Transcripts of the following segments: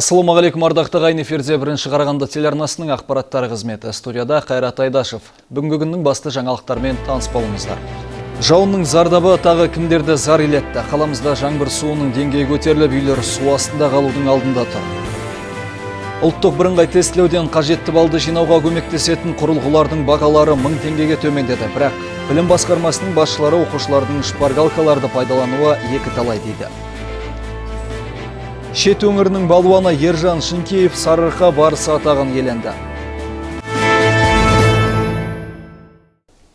Ассалаумағалейкум ардақты ғайын эфирде бірінші қарағанды телеарнасының ақпараттары қызметі. Студияда Қайрат Айдашев. Бүгінгі күннің басты жаңалықтармен таныс болыңыздар. Жауынның зардабы тағы кімдерді зар илетті. Қаламызда жаңбыр суының деңгейі көтеріліп, үйлер су астында қалудың алдында тұр. Ұлттық бірыңғай тестілеуден қажетті балды жинауға көмектесетін құрылғылардың бағалары мың теңгеге төмендеді. Бірақ білім басқармасының басшылары оқушылардың шпаргалкаларды пайдалануы екі талай дейді. Шет өңірінің балуаны Ержан Шынкеев Сарырқа барысы атағын еленді.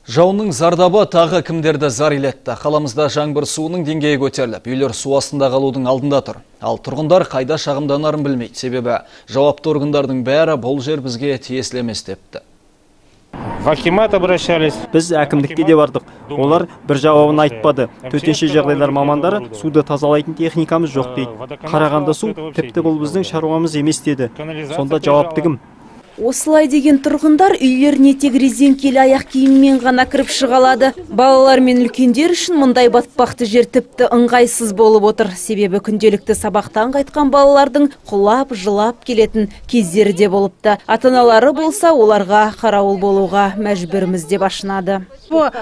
Жауынның зардабы тағы кімдерді зар илетті. Қаламызда жаңбыр суының деңгейі көтеріліп, үйлер су астында қалудың алдында тұр. Ал тұрғындар қайда шағымданарын білмейді. Себебі жауапты органдардың бәрі бұл жер бізге тиесілі емес депті. Акимат обращались. Біз әкімдікке де бардық. Олар бір жауабын айтпады. Төтенше жағдайлар мамандары суды тазалайтын техникамыз жоқ дейді. Қарағанды су тіпті бұл біздің шаруамыз емес деді. Сонда жауапты кім? Осылай деген тұрғындар үйлеріне тек резеңкелі аяқ киіммен ғана кіріп шыға алады. Балалар мен үлкендер үшін мұндай батпақты жер тіпті ыңғайсыз болып отыр. Себебі күнделікті сабақтан қайтқан балалардың құлап, жылап келетін кездері де болыпты. Ата-аналары болса, оларға қарауыл болуға мәжбүрміз деп ашынады.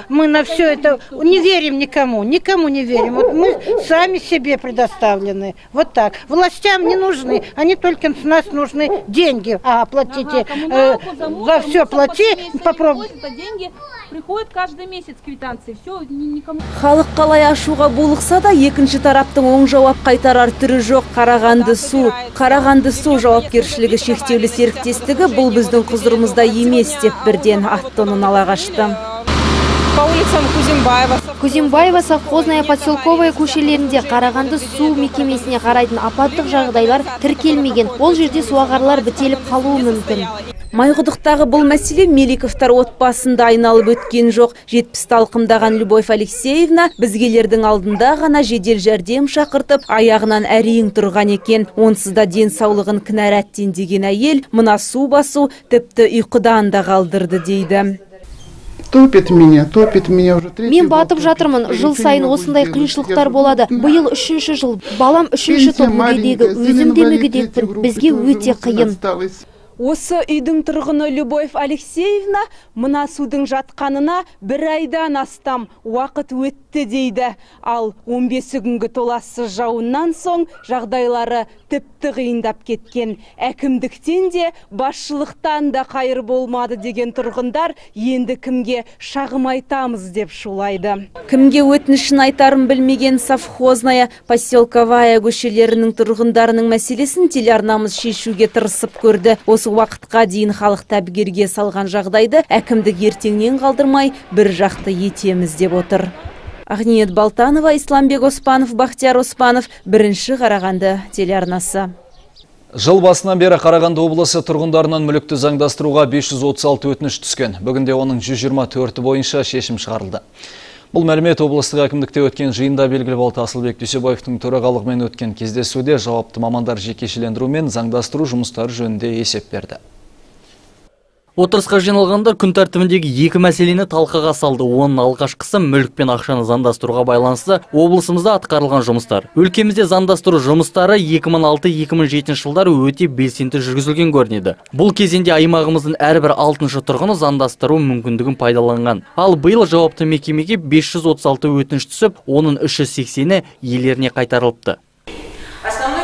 Мы на все это не верим никому, никому не верим. Вот мы сами себе предоставлены. Вот так. Властям не нужны, они только с нас нужны деньги. А оплатите э, за все плати, попробуй. деньги приходят каждый месяц квитанции. Все, никому. Халық қалай ашуға булықса да екінші тараптың оң жауап қайтарар түрі жоқ. Қарағанды су, Қарағанды су жауапкершілігі шектеулі серіктестігі бұл біздің құзырымызда емес деп бірден аттонын ала қашты. По улицам Кузимбаева. Кузимбаева совхозная поселковая көшелерінде Қарағанды су мекемесіне қарайтын апаттық жағдайлар тіркелмеген. Ол жерде суағарлар бітеліп қалуы мүмкін. Майқұдықтағы бұл мәселе Меликовтар отбасында айналып өткен жоқ. 70 талқымдаған Любовь Алексеевна бізгелердің алдында ғана жедел жәрдем шақыртып, аяғынан әрең тұрған екен. Онсыз да денсаулығын кінәраттен деген әйел мына су басу тіпті ұйқыдан да қалдырды дейді. Топит меня, топит меня уже третий Мен батып жатырмын. Жыл сайын осындай қиыншылықтар болады. Биыл үшінші жыл. Балам үшінші топ мүгедегі, өзім де мүгедекпін. Бізге өте қиын. Осы үйдің тұрғыны Любовь Алексеевна мына судың жатқанына бір айдан астам уақыт өтті дейді. Ал 15 күнгі толассыз жауыннан соң жағдайлары тіпті қиындап кеткен. Әкімдіктен де басшылықтан да қайыр болмады деген тұрғындар енді кімге шағым айтамыз деп шулайды. Кімге өтінішін айтарын білмеген совхозная поселковая көшелерінің тұрғындарының мәселесін телеарнамыз шешуге тырысып көрді. Осы уақытқа дейін халық тәбігерге салған жағдайды әкімдік ертеңнен қалдырмай бір жақты етеміз деп отыр. Ақниет Балтанова, Исламбек Оспанов, Бахтияр Оспанов, бірінші Қарағанды телеарнасы. Жыл басынан бері Қарағанды облысы тұрғындарынан мүлікті заңдастыруға 536 өтініш түскен. Бүгінде оның 124 бойынша шешім шығарылды. Бұл мәлімет облыстық әкімдікте өткен жиында белгілі болды Асылбек Дүйсебаевтың төрағалығымен өткен кездесуде жауапты мамандар жекешелендіру мен заңдастыру жұмыстары жөнінде есеп берді. Отырысқа жиналғандар күн тәртібіндегі екі мәселені талқыға салды. Оның алғашқысы мүлік пен ақшаны заңдастыруға байланысты облысымызда атқарылған жұмыстар. Өлкемізде заңдастыру жұмыстары 2006-2007 жылдары өте белсенді жүргізілген көрінеді. Бұл кезеңде аймағымыздың әрбір алтыншы тұрғыны заңдастыру мүмкіндігін пайдаланған. Ал биыл жауапты мекемеге 536 өтініш түсіп, оның 380-і иелеріне қайтарылыпты. Основной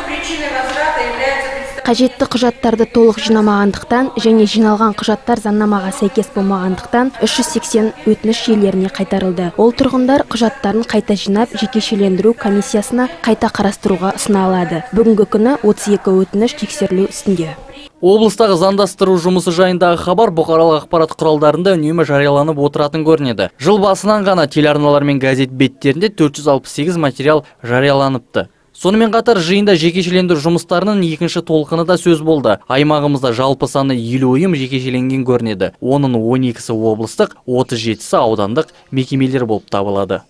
Қажетті құжаттарды толық жинамағандықтан және жиналған құжаттар заңнамаға сәйкес болмағандықтан 380 өтініш иелеріне қайтарылды. Ол тұрғындар құжаттарын қайта жинап, жекешелендіру комиссиясына қайта қарастыруға ұсына алады. Бүгінгі күні 32 өтініш тексерілу үстінде. Облыстағы заңдастыру жұмысы жайындағы хабар бұқаралық ақпарат құралдарында үнемі жарияланып отыратын көрінеді. Жыл басынан ғана телеарналар мен газет беттерінде 468 материал жарияланыпты. Сонымен қатар жиында жекешелендіру жұмыстарының екінші толқыны да сөз болды. Аймағымызда жалпы саны 50 ұйым жекешеленген көрінеді. Оның 12-сі облыстық, 37-сі аудандық мекемелер болып табылады.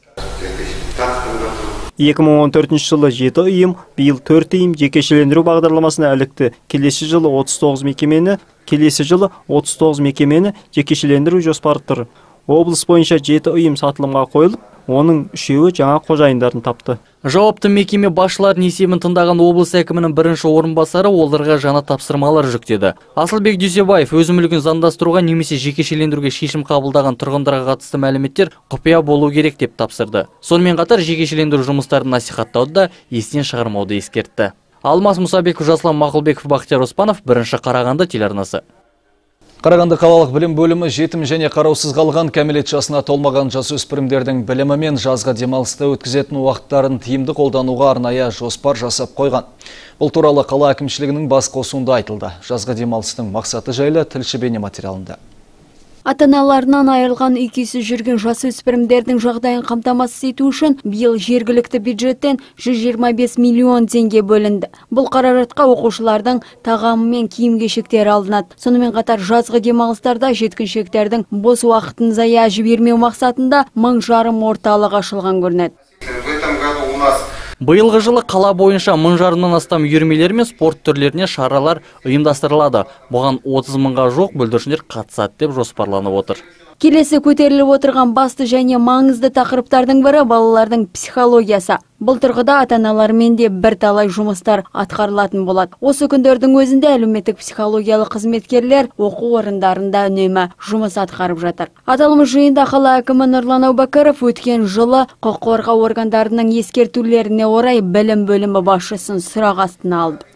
2014 жылы 7 ұйым, биыл 4 ұйым жекешелендіру бағдарламасына ілікті. Келесі жылы 39 мекемені, келесі жылы 39 мекемені жекешелендіру жоспары тұр. Облыс бойынша жеті ұйым сатылымға қойылып оның үшеуі жаңа қожайындарын тапты. Жауапты мекеме басшыларының есебін тыңдаған облыс әкімінің бірінші орынбасары оларға жаңа тапсырмалар жүктеді. Асылбек дүйсебаев өз мүлігін заңдастыруға немесе жекешелендіруге шешім қабылдаған тұрғындарға қатысты мәліметтер құпия болу керек деп тапсырды. Сонымен қатар жекешелендіру жұмыстарын насихаттауды да естен шығармауды ескертті. Алмас мұсабеков жасұлан мақұлбеков бақтияр оспанов бірінші қарағанды телеарнасы. Қарағанды қалалық білім бөлімі жетім және қараусыз қалған кәмелет жасына толмаған жасөспірімдердің білімі мен жазға демалысты өткізетін уақыттарын тиімді қолдануға арнайы жоспар жасап қойған. Бұл туралы қала әкімшілігінің бас қосуында айтылды. Жазға демалыстың мақсаты жайлы тілші бейне материалында ата аналарынан айырылған үй жүрген жасөспірімдердің жағдайын қамтамасыз ету үшін биыл жергілікті бюджеттен 125 миллион теңге бөлінді. Бұл қаражатқа оқушылардың тағамы мен киім кешектері алынады. Сонымен қатар жазғы демалыстарда жеткіншектердің бос уақытын зая жібермеу мақсатында мың жарым орталық ашылған көрінеді. Биылғы жылы қала бойынша мың жарымнан астам үйірмелер мен спорт түрлеріне шаралар ұйымдастырылады. Бұған 30 мыңға жоқ бүлдіршіндер қатысады деп жоспарланып отыр келесі көтеріліп отырған басты және маңызды тақырыптардың бірі балалардың психологиясы. Бұл тұрғыда ата аналармен де бірталай жұмыстар атқарылатын болады. Осы күндердің өзінде әлеуметтік психологиялық қызметкерлер оқу орындарында үнемі жұмыс атқарып жатыр. Аталмыш жиында қала әкімі нұрлан әубәкіров өткен жылы құқық қорғау органдарының ескертулеріне орай білім бөлімі басшысын сұрақ астына алды.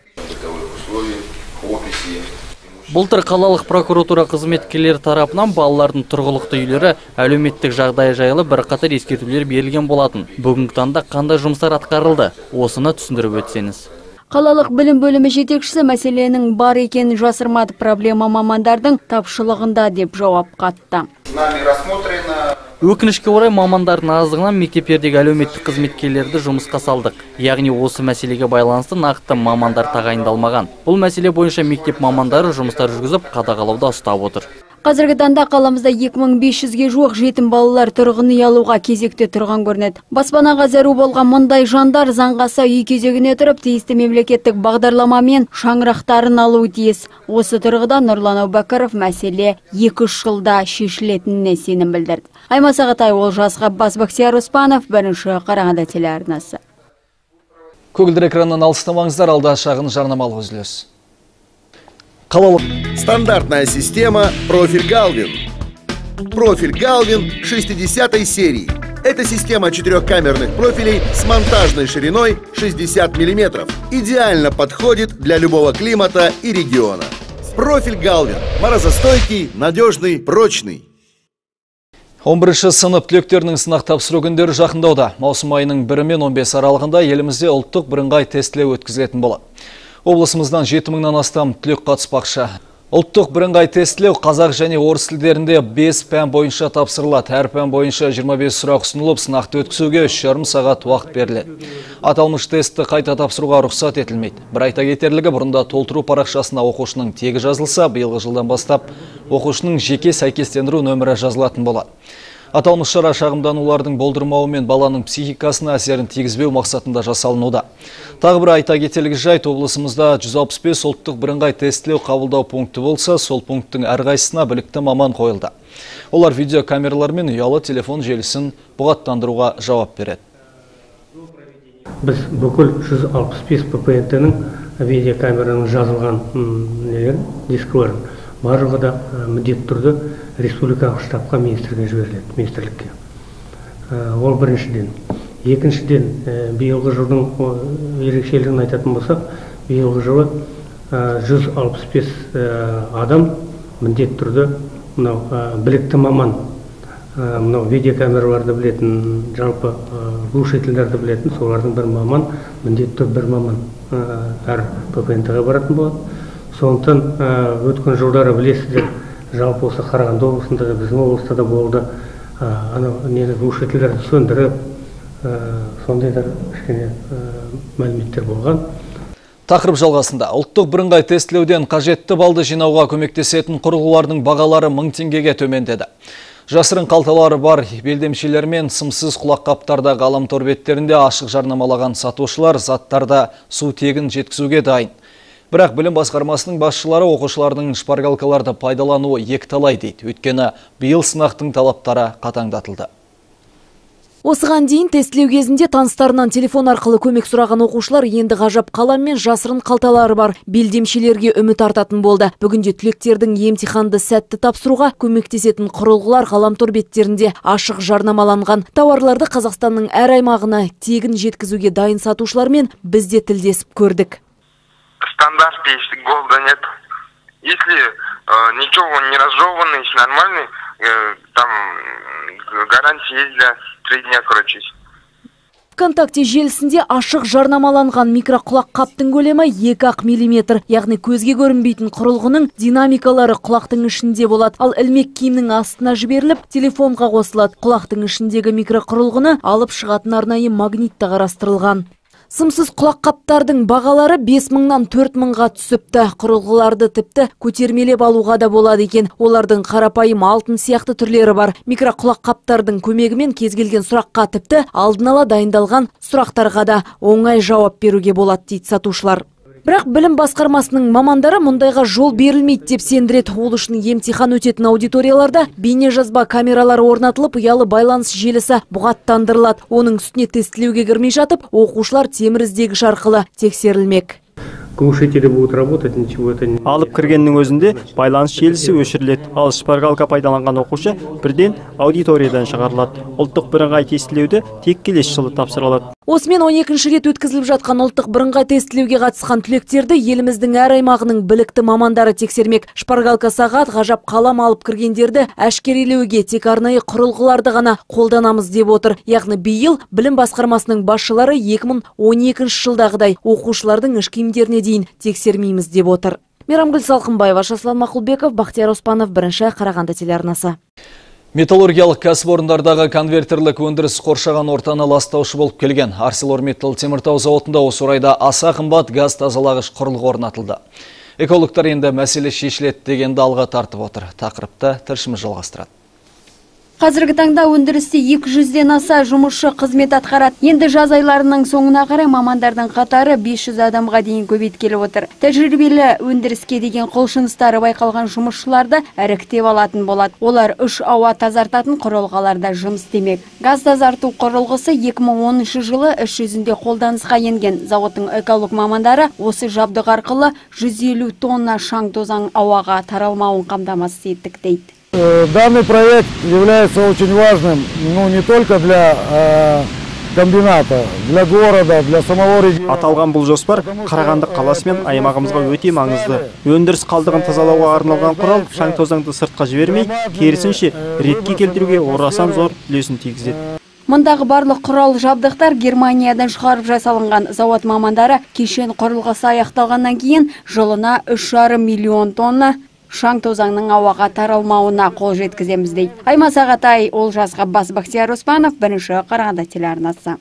Былтыр қалалық прокуратура қызметкерлері тарапынан балалардың тұрғылықты үйлері әлеуметтік жағдайы жайлы бірқатар ескертулер берілген болатын. Бүгінгі таңда қандай жұмыстар атқарылды? Осыны түсіндіріп өтсеңіз. Қалалық білім бөлімі жетекшісі мәселенің бар екенін жасырмады проблема мамандардың тапшылығында деп жауап қатты. Өкінішке орай мамандардың аздығынан мектептердегі әлеуметтік қызметкерлерді жұмысқа салдық. Яғни осы мәселеге байланысты нақты мамандар тағайындалмаған. Бұл мәселе бойынша мектеп мамандары жұмыстар жүргізіп қадағалауда ұстап отыр. Қазіргі таңда қаламызда 2500-ге жуық жетім балалар тұрғын үй алуға кезекте тұрған көрінеді. Баспанаға зәру болған мұндай жандар заңға сай үй кезегіне тұрып тиісті мемлекеттік бағдарламамен шаңырақтарын алуы тиіс. Осы тұрғыда нұрлан әубәкіров мәселе екі үш жылда шешілетініне сенім білдірді. Аймас ағатай олжас ғаббас бақтияр оспанов бірінші қарағанды телеарнасы. Көгілдір экраннан алыстамаңыздар алда шағын жарнамалық үзіліс. қалалық стандартная система профиль галвин профиль галвин 60 серии это система четырехкамерных профилей с монтажной шириной 60 мм. Идеально подходит для любого климата и региона. Профиль Галвин. Морозостойкий, надежный, прочный. 11 сынып түлектерінің сынақ тапсыру күндері жақындауда. Маусым айының 1 мен 15 аралығында елімізде ұлттық бірыңғай тестілеу өткізілетін болады. Облысымыздан 7 мыңнан астам түлек қатыспақшы. Ұлттық бірыңғай тестілеу қазақ және орыс тілдерінде 5 пән бойынша тапсырылады. Әр пән бойынша 25 сұрақ ұсынылып, сынақты өткізуге 3,5 сағат уақыт беріледі. Аталмыш тестті қайта тапсыруға рұқсат етілмейді. Бір айта кетерлігі бұрында толтыру парақшасына оқушының тегі жазылса, биылғы жылдан бастап оқушының жеке сәйкестендіру нөмірі жазылатын болады. Аталмыш шара шағымданулардың болдырмауы мен баланың психикасына әсерін тигізбеу мақсатында жасалынуда. Тағы бір айта кетелігі жайт облысымызда 165 ұлттық бірыңғай тестілеу қабылдау пункті болса, сол пункттің әрқайсысына білікті маман қойылды. Олар видеокамералар мен ұялы телефон желісін бұғаттандыруға жауап береді. Біз бүкіл 165 ППНТ-ның видеокамераның жазылған дискілерін барлығы да міндетті түрде республикалық штабқа министрге жіберіледі министрлікке. Ол біріншіден. Екіншіден биылғы жылдың ерекшелігін айтатын болсақ биылғы жылы жүз алпыс бес адам міндетті түрде мынау білікті маман мынау видеокамераларды білетін жалпы глушительдерді білетін солардың бір маман міндетті бір маман әр ппнт ға баратын болады. Сондықтан өткен жылдары білесіздер жалпы осы қарағанды облысында да біздің облыста да болды анау нені глушительдерді сөндіріп сондай да кішкене мәліметтер болған Тақырып жалғасында ұлттық бірыңғай тестілеуден қажетті балды жинауға көмектесетін құрылғылардың бағалары мың теңгеге төмендеді. Жасырын қалталары бар белдемшелер мен сымсыз құлаққаптарда ғаламтор беттерінде ашық жарнамалаған сатушылар заттарда су тегін жеткізуге дайын. Бірақ білім басқармасының басшылары оқушылардың шпаргалкаларды пайдалануы екталай дейді. Өйткені биыл сынақтың талаптары қатаңдатылды. Осыған дейін тестілеу кезінде таныстарынан телефон арқылы көмек сұраған оқушылар енді ғажап қалам мен жасырын қалталары бар белдемшелерге үміт артатын болды. Бүгінде түлектердің емтиханды сәтті тапсыруға көмектесетін құрылғылар ғаламтор беттерінде ашық жарнамаланған. Тауарларды Қазақстанның әр аймағына тегін жеткізуге дайын сатушылармен біз де тілдесіп көрдік. Стандарт есть, голда нет. Если э, ничего не разжеванный, нормальный, э, там гарантия есть для три дня, короче. Вконтакте желісінде ашық жарнамаланған микроқұлақ қаптың көлемі 2-ақ миллиметр, яғни көзге көрінбейтін құрылғының динамикалары құлақтың ішінде болады. Ал ілмек киімнің астына жіберіліп, телефонға қосылады. Құлақтың ішіндегі микроқұрылғыны алып шығатын арнайы магнитті қарастырылған. Сымсыз құлаққаптардың бағалары 5 мыңнан 4 мыңға түсіпті. Құрылғыларды тіпті көтермелеп алуға да болады екен. Олардың қарапайым алтын сияқты түрлері бар. Микроқұлаққаптардың көмегімен кез келген сұраққа тіпті алдын ала дайындалған сұрақтарға да оңай жауап беруге болады дейді сатушылар. Бірақ білім басқармасының мамандары мұндайға жол берілмейді деп сендіреді. Ол үшін емтихан өтетін аудиторияларда бейне жазба камералары орнатылып, ұялы байланыс желісі бұғаттандырылады. Оның үстіне тестілеуге кірмей жатып, оқушылар темір іздегіш арқылы тексерілмек. глушители будут работать, ничего это не... Алып кіргеннің өзінде байланыс желісі өшіріледі. Ал шпаргалка пайдаланған оқушы бірден аудиториядан шығарылады. Ұлттық бірыңғай тестілеуді тек келесі жылы тапсырылады. Осымен 12 рет өткізіліп жатқан ұлттық бірыңғай тестілеуге қатысқан түлектерді еліміздің әр аймағының білікті мамандары тексермек. Шпаргалка сағат, ғажап қалам алып кіргендерді әшкерелеуге тек арнайы құрылғыларды ғана қолданамыз деп отыр. Яғни биыл білім басқармасының басшылары 2012 жылдағыдай оқушылардың іш киімдеріне дейін тексермейміз деп отыр. Мейрамгүл Салқынбаева, Шаслан Мақұлбеков, Бақтияр Оспанов, бірінші Қарағанды телеарнасы. Металлургиялық кәсіпорындардағы конвертерлік өндіріс қоршаған ортаны ластаушы болып келген ArcelorMittal теміртау зауытында осы орайда аса қымбат газ тазалағыш құрылғы орнатылды. Экологтар енді мәселе шешіледі дегенді алға тартып отыр. Тақырыпты тілшіміз жалғастырады. Қазіргі таңда өндірісте 200-ден аса жұмысшы қызмет атқарады. Енді жаз айларының соңына қарай мамандардың қатары 500 адамға дейін көбейіп келіп отыр. Тәжірибелі өндіріске деген құлшыныстары байқалған жұмысшыларды іріктеп алатын болады. Олар үш ауа тазартатын құрылғаларда жұмыс істемек. Газ тазарту құрылғысы 2013 жылы іс жүзінде қолданысқа енген. Зауыттың эколог мамандары осы жабдық арқылы 150 тонна шаң тозаң ауаға таралмауын қамтамасыз еттік дейді. Данный проект является очень важным, ну не только для э, комбината, для города, для самого региона. Аталған бұл жоспар Қарағанды қаласы мен аймағымызға өте маңызды. Өндіріс қалдығын тазалауға арналған құрал шаң тозаңды сыртқа жібермей, керісінше ретке келтіруге орасан зор үлесін тигізеді. Мұндағы барлық құрал жабдықтар Германиядан шығарып жасалынған зауыт мамандары кешен құрылғысы аяқталғаннан кейін жылына 3,5 миллион тонна шаң тозаңның ауаға таралмауына қол жеткіземіз дейді. Айма Сағатай, Олжас Ғаббас Бақтияр Оспанов, бірінші Қарағанды телеарнасы.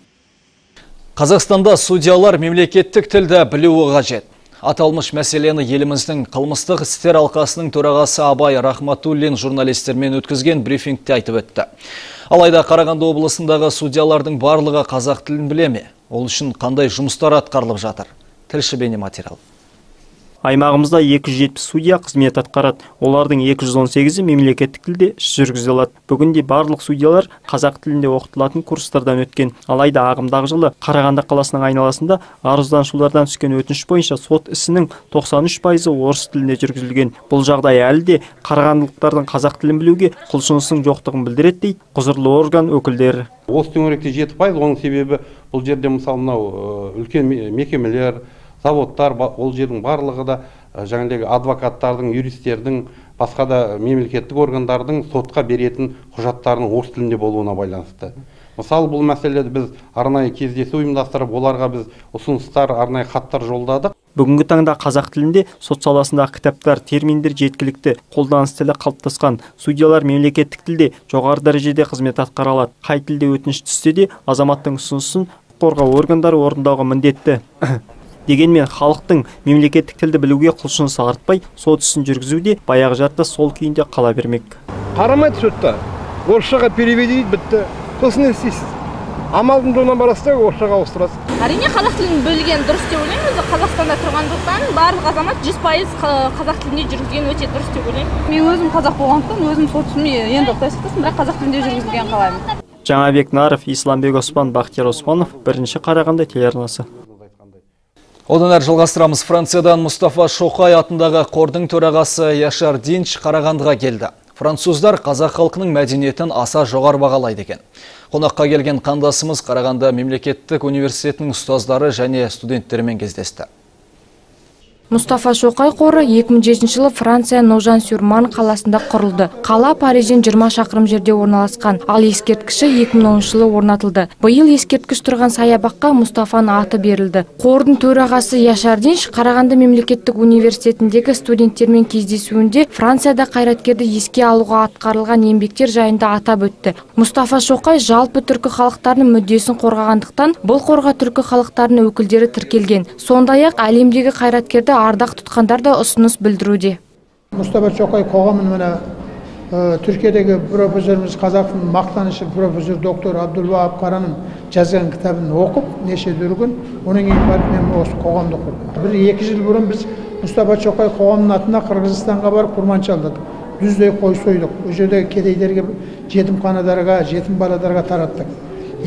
Қазақстанда судьялар мемлекеттік тілді білуі қажет. Аталмыш мәселені еліміздің қылмыстық істер алқасының төрағасы Абай Рахматуллин журналистермен өткізген брифингте айтып өтті. Алайда Қарағанды облысындағы судьялардың барлығы қазақ тілін біле ме? Ол үшін қандай жұмыстар атқарылып жатыр? Тілші бейне материал. Аймағымызда 270 судья қызмет атқарады. Олардың 218-і мемлекеттік тілде іс жүргізе алады. Бүгінде барлық судьялар қазақ тілінде оқытылатын курстардан өткен. Алайда ағымдағы жылы Қарағанды қаласының айналасында арызданушылардан түскен өтініш бойынша сот ісінің 93 пайызы орыс тілінде жүргізілген. Бұл жағдай әлі де қарағандылықтардың қазақ тілін білуге құлшынысының жоқтығын білдіреді дейді құзырлы орган өкілдері. Осы төңіректе 7 пайыз, оның себебі бұл жерде мысалы мынау үлкен мекемелер, заводтар ол жердің барлығы да жаңағыдегі адвокаттардың юристтердің басқа да мемлекеттік органдардың сотқа беретін құжаттарының орыс тілінде болуына байланысты. Мысалы бұл мәселеде біз арнайы кездесу ұйымдастырып оларға біз ұсыныстар арнайы хаттар жолдадық. Бүгінгі таңда қазақ тілінде сот саласындағы кітаптар терминдер жеткілікті қолданыс тілі қалыптасқан. Судьялар мемлекеттік тілде жоғары дәрежеде қызмет атқара алады қай тілде өтініш түссе де азаматтың ұсынысын қорғау органдары орындауға міндетті. Дегенмен халықтың мемлекеттік тілді білуге құлшынысы артпай сот ісін жүргізуде баяғы жарты сол күйінде қала бермек. Қарамайды сотта. Орысшаға переведи бітті. Сосын не істейсіз амалдың жолынан барасыз да орысшаға ауыстырасыз. Әрине қазақ тілін білген дұрыс деп ойлаймын. Өзі қазақстанда тұрғандықтан барлық азамат жүз пайыз қазақ тілінде жүргізген өте дұрыс деп ойлаймын. Мен өзім қазақ болғандықтан өзім сол түсіме енді құдай сақтасын бірақ қазақ тілінде жүргізілгенін қалаймын. Жаңабек наров исламбек оспан бақтияр оспанов бірінші қарағанды телеарнасы. Одан әрі жалғастырамыз. Франциядан Мұстафа Шоқай атындағы қордың төрағасы Яшар Динч Қарағандыға келді. Француздар қазақ халқының мәдениетін аса жоғар бағалайды екен. Қонаққа келген қандасымыз Қарағанды мемлекеттік университетінің ұстаздары және студенттермен кездесті. Мұстафа Шоқай қоры 2007 жылы Франция Ножан Сюрман қаласында құрылды. Қала Парижден 20 шақырым жерде орналасқан, ал ескерткіші 2010 жылы орнатылды. Биыл ескерткіш тұрған саябаққа Мұстафаның аты берілді. Қордың төрағасы Яшардинш Қарағанды мемлекеттік университетіндегі студенттермен кездесуінде Францияда қайраткерді еске алуға атқарылған еңбектер жайында атап өтті. Мұстафа Шоқай жалпы түркі халықтарының мүддесін қорғағандықтан бұл қорға түркі халықтарының өкілдері тіркелген. Сондай-ақ әлемдегі қайраткерді ардақ тұтқандар да ұсыныс білдіруде. Мұстафа шоқай қоғамын мына түркиядегі профессорымыз қазақтың мақтанышы профессор доктор абдулвahап қараның жазған кітабын оқып неше дүргін одан кейін барып мен осы қоғамды құрдым. Бір екі жыл бұрын біз мұстафа шоқай қоғамының атына қырғызстанға барып құрман шалдырдық жүздей қой сойдық. Ол жердегі кедейлерге жетімханадарға жетім балаларға тараттық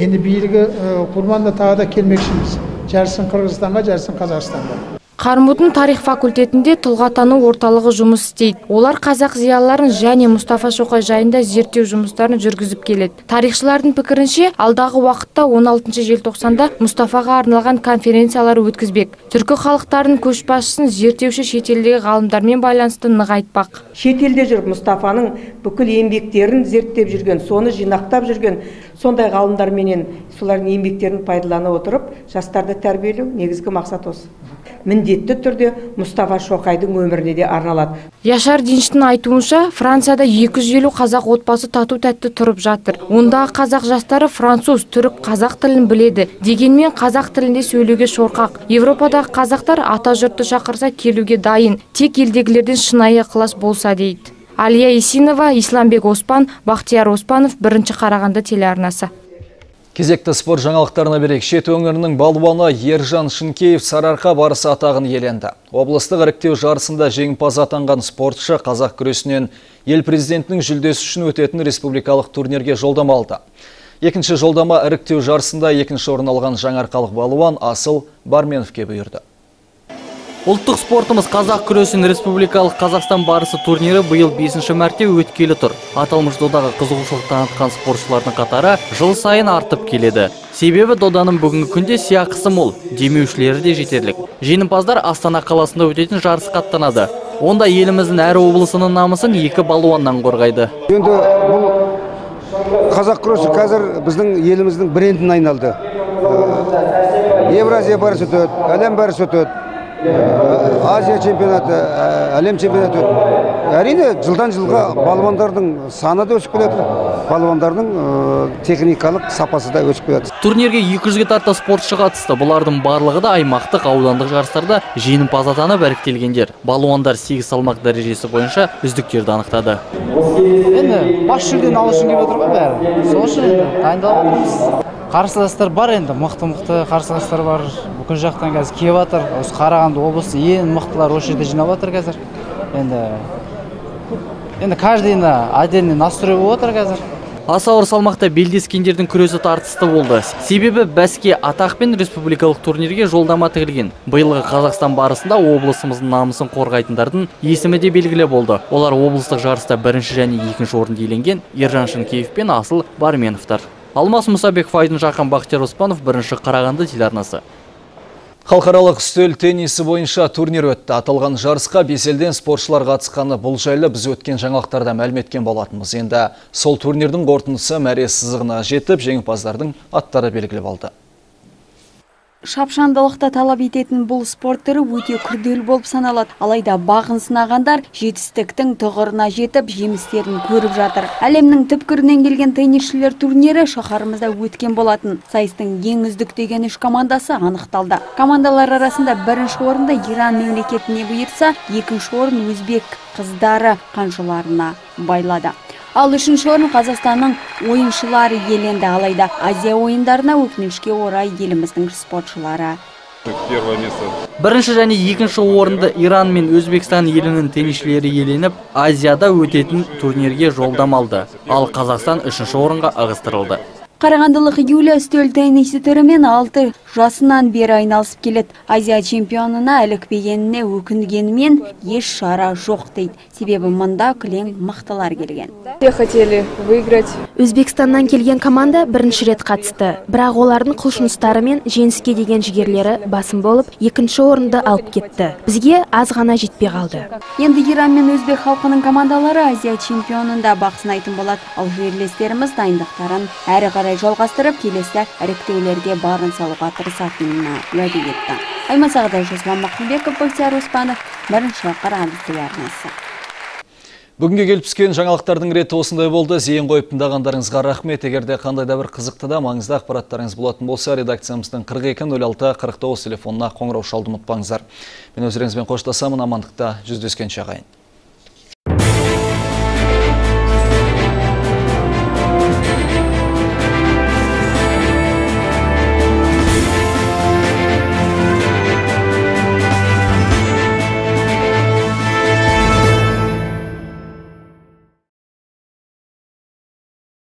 енді биылғы құрманда тағы да келмекшіміз. Жарысын қырғызстанға жарысын қазақстанға. Қармудың тарих факультетінде тұлғатану орталығы жұмыс істейді. Олар қазақ зиялыларын және Мұстафа Шоқай жайында зерттеу жұмыстарын жүргізіп келеді. Тарихшылардың пікірінше, алдағы уақытта 16 желтоқсанда Мұстафаға арналған конференциялар өткізбек. Түркі халықтарының көшбасшысын зерттеуші шетелдегі ғалымдармен байланысты нығайтпақ. Шетелде жүріп Мұстафаның бүкіл еңбектерін зерттеп жүрген, соны жинақтап жүрген сондай ғалымдарменен солардың еңбектерін пайдалана отырып, жастарды тәрбиелеу негізгі мақсат осы міндетті түрде мұстафа шоқайдың өміріне де арналады. Яшар динштің айтуынша францияда 250 қазақ отбасы тату тәтті тұрып жатыр. Ондағы қазақ жастары француз түрік қазақ тілін біледі дегенмен қазақ тілінде сөйлеуге шорқақ. Европадағы қазақтар ата жұртты шақырса келуге дайын. Тек елдегілерден шынайы ықылас болса дейді. Алия исинова исламбек оспан бақтияр оспанов бірінші қарағанды телеарнасы. Кезекті спорт жаңалықтарына берек шет өңірінің балуаны Ержан Шынкеев Сарарқа барысы атағын еленді. Облыстық іріктеу жарысында жеңімпаз атанған спортшы қазақ күресінен ел президентінің жүлдесі үшін өтетін республикалық турнирге жолдама алды. Екінші жолдама іріктеу жарысында екінші орын алған жаңарқалық балуан Асыл Барменовке бұйырды. Ұлттық спортымыз қазақ күресін республикалық Қазақстан барысы турнирі бұйыл 5 мәрте өткелі тұр. Аталмыш додаға қызығушылық танытқан спортшылардың қатары жыл сайын артып келеді. Себебі доданың бүгінгі күнде сыйақысы мол, демеушілері де жетерлік. Жеңімпаздар Астана қаласында өтетін жарысқа аттанады. Онда еліміздің әр облысының намысын екі балуаннан қорғайды. Енді бұл қазақ күресі қазір біздің еліміздің брендін айналды. Евразия барысы өтеді, әлем барысы өтеді азия чемпионаты әлем чемпионаты. Әрине жылдан жылға балуандардың саны да өсіп келеді. Балуандардың техникалық сапасы да өсіп келеді. Турнирге 200-ге тарта спортшы қатысты. Бұлардың барлығы да аймақтық аудандық жарыстарда жеңімпаз атанып іріктелгендер. Балуандар 8 салмақ дәрежесі бойынша үздіктерді анықтады. Енді бас жүлдені алу үшін келіп отыр ғой бәрі? Сол үшін дайындалып отырмыз. Қарсыластар бар енді мықты мықты қарсыластар бар. Бүкіл жақтан қазір келіп жатыр осы қарағанды облысы ең мықтылар осы жерде жиналып жатыр қазір. Енді енді каждыйына отдельный настрой болып отыр қазір. Аса ауыр салмақта белдескендердің күресі тартысты болды. Себебі бәске атақ пен республикалық турнирге жолдама тігілген. Биылғы қазақстан барысында облысымыздың намысын қорғайтындардың есімі де белгілі болды. Олар облыстық жарыста бірінші және екінші орынды иеленген ержан шынкеев пен асыл барменовтар. Алмас мұсабеков айдын жақан бақтияр оспанов бірінші қарағанды телеарнасы Халықаралық үстел теннисі бойынша турнир өтті. Аталған жарысқа беселден спортшылар қатысқаны бұл жайлы біз өткен жаңалықтарда мәліметкен болатынбыз. Енді сол турнирдің қорытындысы мәре сызығына жетіп, жеңімпаздардың аттары белгілі болды шапшаңдылықты талап ететін бұл спорт түрі өте күрделі болып саналады. Алайда бағын сынағандар жетістіктің тұғырына жетіп жемістерін көріп жатыр. Әлемнің түпкірінен келген теннисшілер турнирі шаһарымызда өткен болатын. Сайыстың ең үздік деген үш командасы анықталды. Командалар арасында бірінші орынды иран мемлекетіне бұйырса екінші орын өзбек қыздары қанжыларына байлады. Ал үшінші орын қазақстанның ойыншылары иеленді. Алайда азия ойындарына өкінішке орай еліміздің спортшылары. Первое место. бірінші және екінші орынды иран мен өзбекстан елінің теннисшілері иеленіп азияда өтетін турнирге жолдама алды. Ал қазақстан үшінші орынға ығыстырылды. Қарағандылық Юлия үстел теннисі түрімен алты жасынан бері айналысып келеді. Азия чемпионына ілікпегеніне өкінгенімен еш шара жоқ дейді. Себебі мұнда кілең мықтылар келген. Все хотели выиграть. Өзбекстаннан келген команда бірінші рет қатысты. Бірақ олардың құлшыныстары мен жеңіске деген жігерлері басым болып, екінші орынды алып кетті. Бізге аз ғана жетпей қалды. Енді Иран мен Өзбек халқының командалары Азия чемпионында бақ сынайтын болады. Ал жерлестеріміз дайындықтарын әрі қарай жалғастырып, келесі іріктеулерге барын салуға тырысатынына уәде етті. Айман Сағдай, Жасұлан Мақұлбеков, Бақтияр Оспанов, бірінші Қарағанды телеарнасы. Бүгінге келіп түскен жаңалықтардың реті осындай болды. Зейін қойып тыңдағандарыңызға рахмет. Егерде қандай да бір қызықты да маңызды ақпараттарыңыз болатын болса, редакциямыздың 42-06-49 телефонына қоңырау шалды ұмытпаңыздар. Мен өздеріңізбен қоштасамын амандықта жүздескенше ағайын.